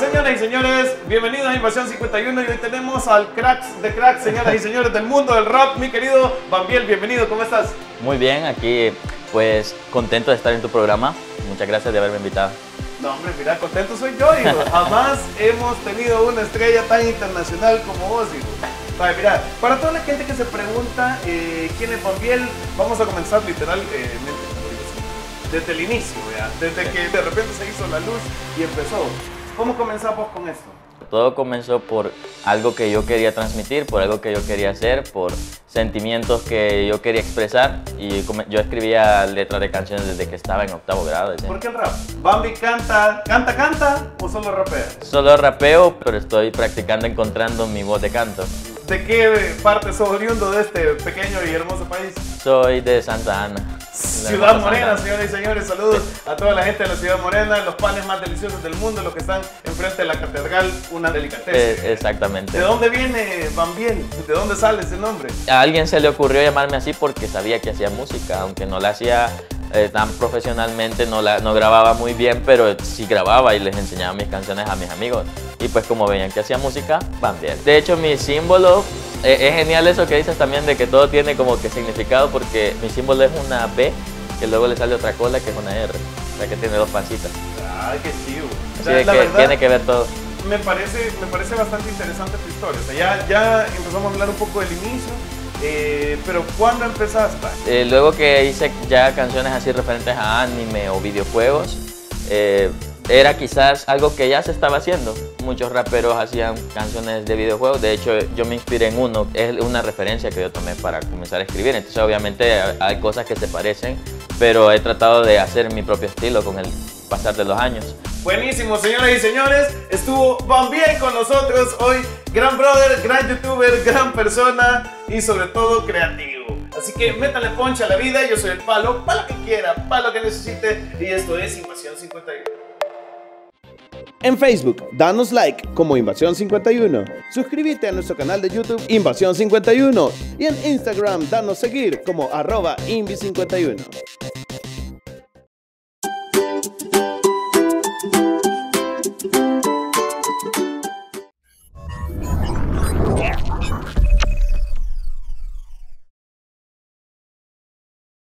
Señoras y señores, bienvenidos a Invasión 51 y hoy tenemos al cracks de cracks, señoras y señores del mundo del rap, mi querido Bambiel, bienvenido, ¿cómo estás? Muy bien, aquí pues contento de estar en tu programa, muchas gracias de haberme invitado. No, hombre, mira, contento soy yo, hijo. Jamás hemos tenido una estrella tan internacional como vos, hijo. Vale, mira, para toda la gente que se pregunta eh, quién es Bambiel, vamos a comenzar literal eh, desde el inicio, ¿verdad? desde que de repente se hizo la luz y empezó. ¿Cómo comenzamos con esto? Todo comenzó por algo que yo quería transmitir, por algo que yo quería hacer, por sentimientos que yo quería expresar y yo escribía letras de canciones desde que estaba en octavo grado. ¿Por qué el rap? ¿Bambi canta, canta, canta o solo rapea? Solo rapeo, pero estoy practicando encontrando mi voz de canto. ¿De qué parte sos oriundo de este pequeño y hermoso país? Soy de Santa Ana. Ciudad Morena, señoras y señores, saludos a toda la gente de la Ciudad Morena, los panes más deliciosos del mundo, los que están enfrente de la catedral, una delicateza. Eh, exactamente. ¿De dónde viene Bambien? ¿De dónde sale ese nombre? A alguien se le ocurrió llamarme así porque sabía que hacía música, aunque no la hacía eh, tan profesionalmente, no, la, no grababa muy bien, pero sí grababa y les enseñaba mis canciones a mis amigos. Y pues como veían que hacía música, van bien. De hecho, mi símbolo, eh, es genial eso que dices también de que todo tiene como que significado, porque mi símbolo es una B, que luego le sale otra cola que es una R. O sea que tiene dos pancitas. Ay, qué chido. que tiene que ver todo. Me parece, me parece bastante interesante tu historia. O sea, ya, ya empezamos a hablar un poco del inicio eh, pero ¿cuándo empezaste? Eh, luego que hice ya canciones así referentes a anime o videojuegos, eh, era quizás algo que ya se estaba haciendo. Muchos raperos hacían canciones de videojuegos. De hecho, yo me inspiré en uno. Es una referencia que yo tomé para comenzar a escribir. Entonces, obviamente, hay cosas que se parecen, pero he tratado de hacer mi propio estilo con el pasar de los años. Buenísimo, señoras y señores. Estuvo Bambien con nosotros hoy. Gran brother, gran youtuber, gran persona y sobre todo creativo. Así que métale poncha a la vida. Yo soy el palo, palo que quiera, palo que necesite. Y esto es Invasión 51. En Facebook, danos like como Invasión 51. Suscríbete a nuestro canal de YouTube Invasión 51. Y en Instagram, danos seguir como arroba Invi51.